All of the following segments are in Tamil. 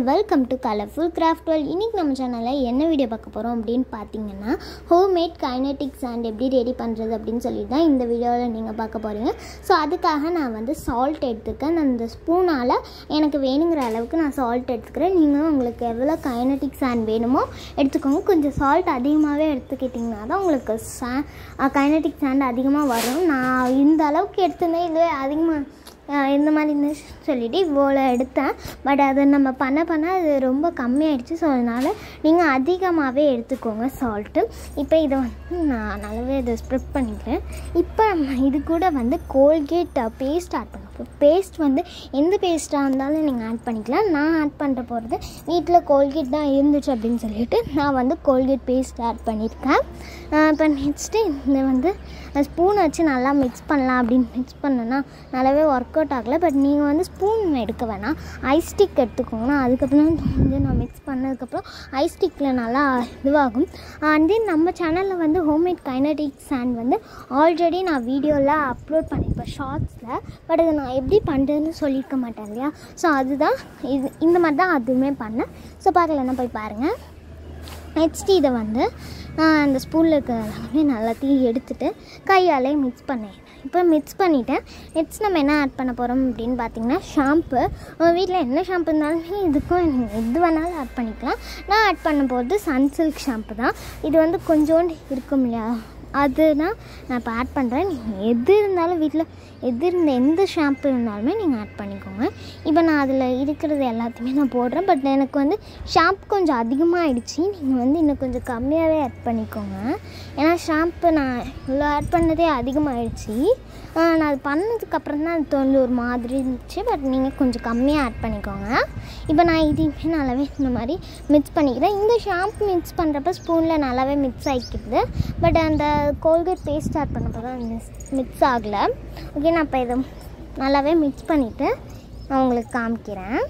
And welcome to colourful craft well இன்றைக்கி நம்ம சேனலில் என்ன வீடியோ பார்க்க போகிறோம் அப்படின்னு பார்த்தீங்கன்னா ஹோம்மேட் கைனட்டிக்ஸ் அண்ட் எப்படி ரெடி பண்ணுறது அப்படின்னு சொல்லிட்டு தான் இந்த வீடியோவில் நீங்கள் பார்க்க போகிறீங்க ஸோ அதுக்காக நான் வந்து சால்ட் எடுத்துருக்கேன் நான் இந்த ஸ்பூனால் எனக்கு வேணுங்கிற அளவுக்கு நான் சால்ட் எடுத்துக்கிறேன். நீங்களும் உங்களுக்கு எவ்வளோ கைனட்டிக் சாண்ட் வேணுமோ எடுத்துக்கோங்க. கொஞ்சம் சால்ட் அதிகமாகவே எடுத்துக்கிட்டிங்கன்னா தான் உங்களுக்கு சா கைனட்டிக் சாண்ட் அதிகமாக வரும். நான் இந்த அளவுக்கு எடுத்துருந்தேன் இதுவே அதிகமாக இந்த மாதிரி இருந்துச்சுன்னு சொல்லிவிட்டு இவ்வளோ எடுத்தேன். பட் அதை நம்ம பண்ண பண்ண அது ரொம்ப கம்மியாயிடுச்சு. ஸோ அதனால் நீங்கள் அதிகமாகவே எடுத்துக்கோங்க சால்ட்டு இப்போ இதை வந்து நான் நல்லாவே இதை ஸ்ப்ரெட் பண்ணிக்கிறேன். இப்போ நம்ம இது கூட வந்து கோல்கேட் பேஸ்ட் ஆட் பண்ணுவோம் பேஸ்ட் வந்து எந்த பேஸ்ட்டாக இருந்தாலும் நீங்கள் ஆட் பண்ணிக்கலாம். நான் ஆட் பண்ணுற போகிறது வீட்டில் கோல்கேட் தான் இருந்துச்சு அப்படின்னு சொல்லிட்டு நான் வந்து கோல்கேட் பேஸ்ட் ஆட் பண்ணியிருக்கேன். இப்போ நெக்ஸ்ட்டு இந்த வந்து ஸ்பூன் வச்சு நல்லா மிக்ஸ் பண்ணலாம் அப்படின்னு மிக்ஸ் பண்ணேன்னா நல்லாவே ஒர்க் அவுட் ஆகலை பட் நீங்கள் வந்து ஸ்பூன் எடுக்க வேணாம். ஐஸ் ஸ்டிக் எடுத்துக்கோங்க. அதுக்கப்புறம் வந்து நான் மிக்ஸ் பண்ணதுக்கப்புறம் ஐஸ் ஸ்டிக்கில் நல்லா இதுவாகும். அண்ட் தென் நம்ம சேனலில் வந்து ஹோம்மேட் கைனடிக் சாண்ட் வந்து ஆல்ரெடி நான் வீடியோவில் அப்லோட் பண்ணியிருப்பேன் ஷார்ட்ஸில் பட் அதை நான் எப்படி பண்ணுறதுன்னு சொல்லியிருக்க மாட்டேன் இல்லையா? ஸோ அதுதான் இது இந்த மாதிரி தான் அதுவுமே பண்ணேன். ஸோ பார்க்கலன்னா போய் பாருங்கள் நெக்ஸ்ட் இதை வந்து அந்த ஸ்பூனில் இருக்கிற எல்லாமே நல்லாத்தையும் எடுத்துட்டு கையாலே மிக்ஸ் பண்ணேன் இப்போ மிக்ஸ் பண்ணிவிட்டேன் நெக்ஸ்ட் நம்ம என்ன ஆட் பண்ண போகிறோம் அப்படின்னு பார்த்தீங்கன்னா ஷாம்பு உங்கள் வீட்டில் என்ன ஷாம்பு இருந்தாலுமே இதுக்கும் எது வேணாலும் ஆட் பண்ணிக்கலாம். நான் ஆட் பண்ண போகிறது சன்சில்க் ஷாம்பு தான். இது வந்து கொஞ்சோண்டு இருக்கும் இல்லையா? அதுதான் நான் இப்போ ஆட் பண்ணுறேன் நீங்கள் எது இருந்தாலும் வீட்டில் எது இருந்த எந்த ஷாம்பு இருந்தாலுமே நீங்கள் ஆட் பண்ணிக்கோங்க. இப்போ நான் அதில் இருக்கிறது எல்லாத்தையுமே நான் போடுறேன். பட் எனக்கு வந்து ஷாம்பு கொஞ்சம் அதிகமாக ஆகிடுச்சி நீங்கள் வந்து இன்னும் கொஞ்சம் கம்மியாகவே ஆட் பண்ணிக்கோங்க. ஏன்னா ஷாம்பு நான் இவ்வளோ ஆட் பண்ணதே அதிகமாகிடுச்சு நான் அது பண்ணதுக்கப்புறம் தான் அது தோணுது ஒரு மாதிரி இருந்துச்சு. பட் நீங்கள் கொஞ்சம் கம்மியாக ஆட் பண்ணிக்கோங்க. இப்போ நான் இதையுமே நல்லாவே இந்த மாதிரி மிக்ஸ் பண்ணிக்கிறேன். இந்த ஷாம்பு மிக்ஸ் பண்ணுறப்ப ஸ்பூனில் நல்லாவே மிக்ஸ் ஆகிக்கிது பட் அந்த கோல்கேட் பேஸ்ட் ஆட் பண்ணப்போ தான் மிக்ஸ் ஆகலை. ஓகே நான் இப்போ இதை நல்லாவே மிக்ஸ் பண்ணிவிட்டு நான் உங்களுக்கு காமிக்கிறேன்.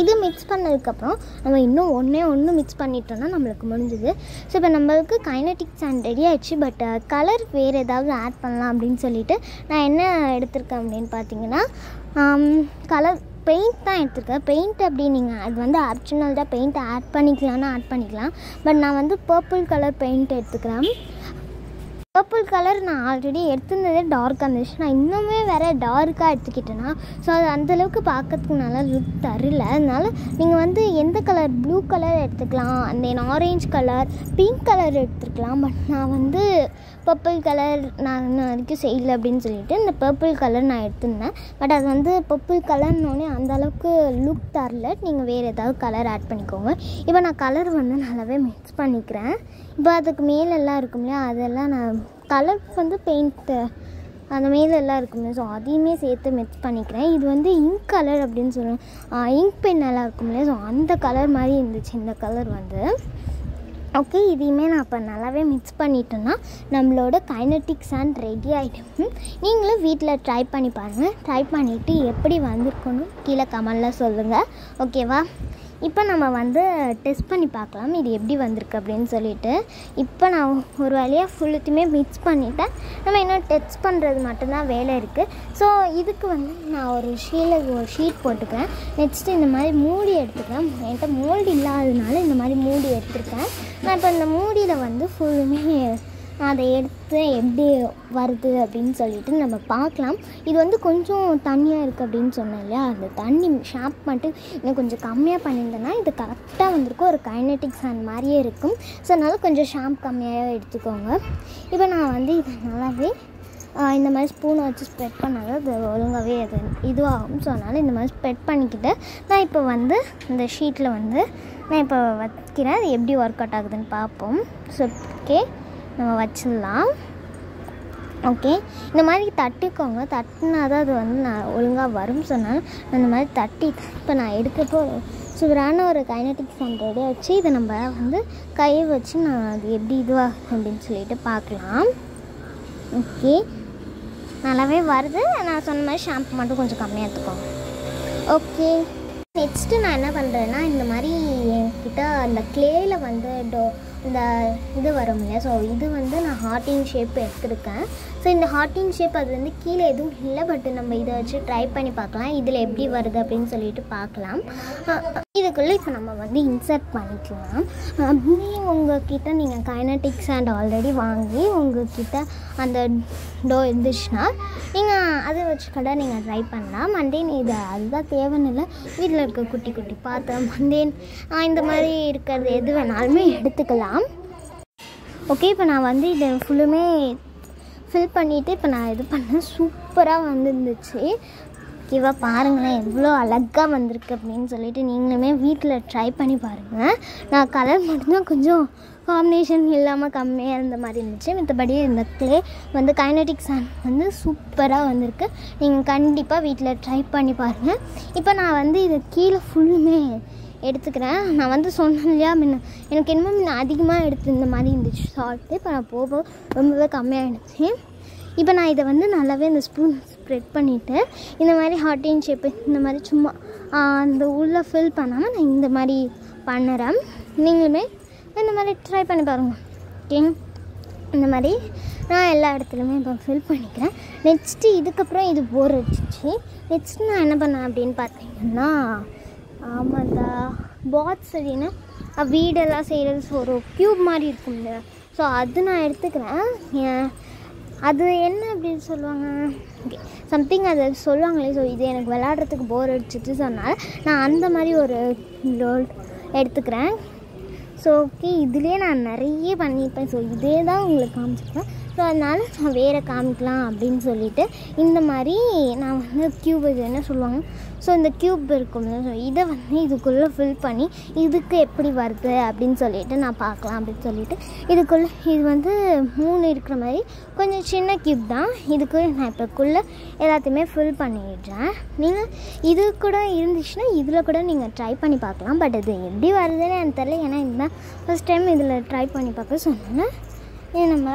இது மிக்ஸ் பண்ணதுக்கப்புறம் நம்ம இன்னும் ஒன்றே ஒன்று மிக்ஸ் பண்ணிட்டோம்னா நம்மளுக்கு முடிஞ்சுது. ஸோ இப்போ நம்மளுக்கு கைனட்டிக் சாண்ட் ரெடி ஆயிடுச்சு. பட் கலர் வேறு ஏதாவது ஆட் பண்ணலாம் அப்படின்னு சொல்லிட்டு நான் என்ன எடுத்திருக்கேன் அப்படின்னு பார்த்தீங்கன்னா கலர் um, பெயிண்ட் தான் எடுத்திருக்கேன். பெயிண்ட் அப்படி நீங்கள் அது வந்து ஆப்ஷனல் தான். பெயிண்ட் ஆட் பண்ணிக்கலாம்னு ஆட் பண்ணிக்கலாம். பட் நான் வந்து பர்பிள் கலர் பெயிண்ட் எடுத்துக்கிறேன். பர்பிள் கலர் நான் ஆல்ரெடி எடுத்திருந்ததே டார்க்காக இருந்துச்சு நான் இன்னுமே வேறு டார்க்காக எடுத்துக்கிட்டேன்னா ஸோ அது அந்தளவுக்கு பார்க்கறதுக்கு நல்லா லுக் தரல. அதனால் நீங்கள் வந்து எந்த கலர் ப்ளூ கலர் எடுத்துக்கலாம். அந்த ஆரேஞ்ச் கலர் பிங்க் கலர் எடுத்துக்கலாம். பட் நான் வந்து பர்பிள் கலர் நான் இன்ன வரைக்கும் செய்யலை அப்படின்னு சொல்லிட்டு இந்த பர்பிள் கலர் நான் எடுத்திருந்தேன். பட் அது வந்து பர்பிள் கலர்னோடனே அந்த அளவுக்கு லுக் தரல. நீங்கள் வேறு ஏதாவது கலர் ஆட் பண்ணிக்கோங்க. இப்போ நான் கலர் வந்து நல்லாவே மிக்ஸ் பண்ணிக்கிறேன். இப்போ அதுக்கு மேலெல்லாம் இருக்கும் இல்லையா? அதெல்லாம் நான் கலர் வந்து பெயிண்ட்டு அந்த மேலெல்லாம் இருக்குமே ஸோ அதையுமே சேர்த்து மிக்ஸ் பண்ணிக்கிறேன். இது வந்து இங்க் கலர் அப்படின்னு சொல்லுவேன் இங்க் பென் எல்லாம் இருக்கும் இல்லையா? ஸோ அந்த கலர் மாதிரி இருந்துச்சு. இந்த கலர் வந்து ஓகே இதையுமே நான் இப்போ நல்லாவே மிக்ஸ் பண்ணிட்டேன்னா நம்மளோட கைனட்டிக் சாண்ட் ரெடி ஆகிடும் நீங்களும் வீட்டில் ட்ரை பண்ணி பாருங்கள் ட்ரை பண்ணிவிட்டு எப்படி வந்திருக்கணும் கீழே கமெண்டில் சொல்லுங்கள் ஓகேவா இப்போ நம்ம வந்து டெஸ்ட் பண்ணி பார்க்கலாம். இது எப்படி வந்திருக்கு அப்படின்னு சொல்லிட்டு. இப்போ நான் ஒரு வழியாக ஃபுல்லுத்தையுமே மிக்ஸ் பண்ணிவிட்டேன் நம்ம இன்னும் டெஸ்ட் பண்ணுறது மட்டும்தான் வேலை இருக்குது ஸோ இதுக்கு வந்து நான் ஒரு ஷீல ஒரு ஷீட் போட்டுக்கிறேன். நெக்ஸ்ட்டு இந்த மாதிரி மூடி எடுத்துக்கிறேன். என்கிட்ட மோல்டு இல்லாததுனால இந்த மாதிரி மூடி எடுத்துருக்கேன். நான் இப்போ இந்த மூடியில் வந்து ஃபுல்லுமே அதை எடுத்து எப்படி வருது அப்படின்னு சொல்லிட்டு நம்ம பார்க்கலாம். இது வந்து கொஞ்சம் தண்ணியாக இருக்குது அப்படின்னு சொன்னேன் இல்லையா? அந்த தண்ணி ஷாப் மட்டும் இன்னும் கொஞ்சம் கம்மியாக பண்ணியிருந்தேன்னா இது கரெக்டாக வந்திருக்கும். ஒரு கைனட்டிக்ஸ் அந்த மாதிரியே இருக்கும். ஸோ அதனால் கொஞ்சம் ஷாம்ப் கம்மியாக எடுத்துக்கோங்க. இப்போ நான் வந்து இதை நல்லாவே இந்த மாதிரி ஸ்பூனை வச்சு ஸ்ப்ரெட் பண்ணாலும் அது ஒழுங்காகவே அது இதுவாகும் ஸோ அதனால் இந்த மாதிரி ஸ்ப்ரெட் பண்ணிக்கிட்டு நான் இப்போ வந்து இந்த ஷீட்டில் வந்து நான் இப்போ வைக்கிறேன். அது எப்படி ஒர்க் அவுட் ஆகுதுன்னு பார்ப்போம். ஸோ ஓகே நம்ம வச்சிடலாம். ஓகே இந்த மாதிரி தட்டிக்கோங்க. தட்டினா தான் அது வந்து நான் ஒழுங்காக வரும் சொன்னால் நான் இந்த மாதிரி தட்டி இப்போ நான் எடுக்கிறப்போ சூப்பரான ஒரு கைனட்டிக் சாண்ட் ரெடி வச்சு இதை நம்ம வந்து கையை வச்சு நான் அது எப்படி இதுவாகும் அப்படின்னு சொல்லிட்டு பார்க்கலாம். ஓகே நல்லாவே வருது. நான் சொன்ன மாதிரி ஷாம்பு மட்டும் கொஞ்சம் கம்மியாக எடுத்துக்கோங்க. ஓகே நெக்ஸ்ட்டு நான் என்ன பண்ணுறேன்னா இந்த மாதிரி என்கிட்ட அந்த க்ளேயில் வந்து டோ இந்த இது வரும் இல்லையா? ஸோ இது வந்து நான் ஹார்ட்டின் ஷேப் எடுத்திருக்கேன். ஸோ இந்த ஹார்ட்டின் ஷேப் அது வந்து கீழே எதுவும் இல்லை பட் நம்ம இதை வச்சு ட்ரை பண்ணி பார்க்கலாம். இதில் எப்படி வருது அப்படின்னு சொல்லிட்டு பார்க்கலாம். இதுக்குள்ளே இப்போ நம்ம வந்து இன்சர்ட் பண்ணிக்கலாம். அப்படி உங்கள்கிட்ட நீங்கள் கைனட்டிக்ஸ் அண்ட் ஆல்ரெடி வாங்கி உங்கள்கிட்ட அந்த டோ இருந்துச்சுன்னா நீங்கள் அதை வச்சு கூட நீங்கள் ட்ரை பண்ணலாம். மண்டேன் இது அதுதான் தேவைன்னு இல்லை வீட்டில் இருக்க குட்டி குட்டி பாத்திரம் மண்டேன் இந்த மாதிரி இருக்கிறது எது வேணாலுமே எடுத்துக்கலாம். ஓகே இப்போ நான் வந்து இதை ஃபுல்லுமே ஃபில் பண்ணிவிட்டு இப்போ நான் இது பண்ணேன். சூப்பராக வந்துருந்துச்சு. ஓகேவா? பாருங்களேன் எவ்வளோ அழகாக வந்திருக்கு அப்படின்னு சொல்லிட்டு நீங்களுமே வீட்டில் ட்ரை பண்ணி பாருங்கள் நான் கலர் மட்டும்தான் கொஞ்சம் காம்பினேஷன் இல்லாமல் கம்மியாக இருந்த மாதிரி இருந்துச்சு. மற்றபடி இந்த க்ளே வந்து கைனடிக் சாண்ட் வந்து சூப்பராக வந்திருக்கு. நீங்கள் கண்டிப்பாக வீட்டில் ட்ரை பண்ணி பாருங்கள் இப்போ நான் வந்து இது கீழே ஃபுல்லுமே எடுத்துக்கிறேன். நான் வந்து சொன்னேன் இல்லையா முன்ன எனக்கு என்னமோ முன்ன அதிகமாக எடுத்து இந்த மாதிரி இருந்துச்சு சால்ட்டு இப்போ நான் போக ரொம்பவே ரொம்பவே இருந்துச்சு இப்போ நான் இதை வந்து நல்லாவே இந்த ஸ்பூன் ஸ்ப்ரெட் பண்ணிவிட்டு இந்த மாதிரி ஹார்டின் ஷேப்பு இந்த மாதிரி சும்மா அந்த உள்ளே ஃபில் பண்ணாமல் நான் இந்த மாதிரி பண்ணுறேன். நீங்களுமே இந்த மாதிரி ட்ரை பண்ணி பாருங்கள் ஓகே இந்த மாதிரி நான் எல்லா இடத்துலையுமே இப்போ ஃபில் பண்ணிக்கிறேன். நெக்ஸ்ட்டு இதுக்கப்புறம் இது போர் அடிச்சிச்சு நெக்ஸ்ட்டு நான் என்ன பண்ணேன் அப்படின்னு பார்த்தீங்கன்னா ஆமாண்டா பாட்ஸ் அப்படின்னா வீடெல்லாம் செய்கிறது ஒரு க்யூப் மாதிரி இருக்கும் இல்லையா? ஸோ அது நான் எடுத்துக்கிறேன். அது என்ன அப்படின்னு சொல்லுவாங்க? ஓகே சம்திங் அதை சொல்லுவாங்களே ஸோ இது எனக்கு விளாட்றதுக்கு போர் அடிச்சிட்டு சொன்னால் நான் அந்த மாதிரி ஒரு லோல் எடுத்துக்கிறேன். ஸோ ஓகே இதுலேயே நான் நிறைய பண்ணியிருப்பேன். ஸோ இதே தான் உங்களுக்கு காமிச்சிருப்பேன். ஸோ அதனால் நான் வேறு காமிக்கலாம் அப்படின்னு சொல்லிட்டு இந்த மாதிரி நான் வந்து க்யூப் இது என்ன சொல்லுவாங்க? ஸோ இந்த க்யூப் இருக்கும்ல ஸோ இதை வந்து இதுக்குள்ளே ஃபில் பண்ணி இதுக்கு எப்படி வருது அப்படின்னு சொல்லிட்டு நான் பார்க்கலாம் அப்படின்னு சொல்லிட்டு. இதுக்குள்ளே இது வந்து மூணு இருக்கிற மாதிரி கொஞ்சம் சின்ன க்யூப் தான். இதுக்கு நான் இப்போக்குள்ளே எல்லாத்தையுமே ஃபில் பண்ணிடுறேன். நீங்கள் இது கூட இருந்துச்சுன்னா இதில் கூட நீங்கள் ட்ரை பண்ணி பார்க்கலாம். பட் இது எப்படி வருதுன்னு எனக்கு தெரியல. ஏன்னா இதுதான் ஃபஸ்ட் டைம் இதில் ட்ரை பண்ணி பார்க்க சொன்னேன் இது நம்ம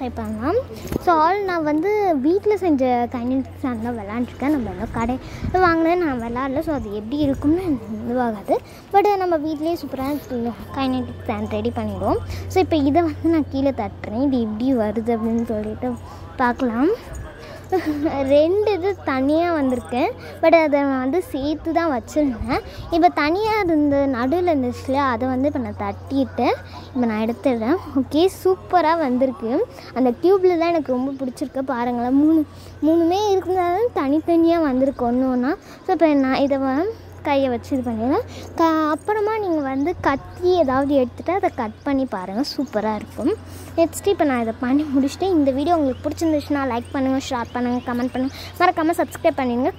ட்ரை பண்ணலாம் ஸோ ஆல் நான் வந்து வீட்டில் செஞ்ச கைனடிக் சாண்ட் தான் விளாண்டுருக்கேன். நம்ம எல்லாம் கடை வாங்கினேன் நான் விளாட்ல. ஸோ அது எப்படி இருக்கும்னு எனக்கு இதுவாகாது பட் நம்ம வீட்லேயே சூப்பராக கைனடிக் சாண்ட் ரெடி பண்ணிவிடுவோம் ஸோ இப்போ இதை வந்து நான் கீழே தட்டுறேன். இது எப்படி வருது அப்படின்னு சொல்லிட்டு பார்க்கலாம். ரெண்டு இது தனியாக வந்திருக்கு. பட் அதை நான் வந்து சேர்த்து தான் வச்சுருந்தேன். இப்போ தனியாக இருந்த நடுவில் இருந்துச்சுல அதை வந்து இப்போ நான் தட்டிட்டு இப்போ நான் எடுத்துடுறேன். ஓகே சூப்பராக வந்திருக்கு. அந்த டியூப்பில் தான் எனக்கு ரொம்ப பிடிச்சிருக்கு பாருங்களேன். மூணு மூணுமே இருந்தாலும் தனித்தனியாக வந்திருக்கு ஒன்று ஒன்றா ஸோ இப்போ நான் இதை வ- கையை வச்சு இது பண்ணிடுறேன் க அப்புறமா நீங்கள் வந்து கத்தி ஏதாவது எடுத்துகிட்டு அதை கட் பண்ணி பாருங்கள் சூப்பராக இருக்கும். நெக்ஸ்ட்டு இப்போ நான் இதை பண்ணி முடிச்சுட்டு இந்த வீடியோ உங்களுக்கு பிடிச்சிருந்துச்சுன்னா லைக் பண்ணுங்கள் ஷேர் பண்ணுங்கள் கமெண்ட் பண்ணுங்கள் மறக்காமல் சப்ஸ்கிரைப் பண்ணிடுங்க.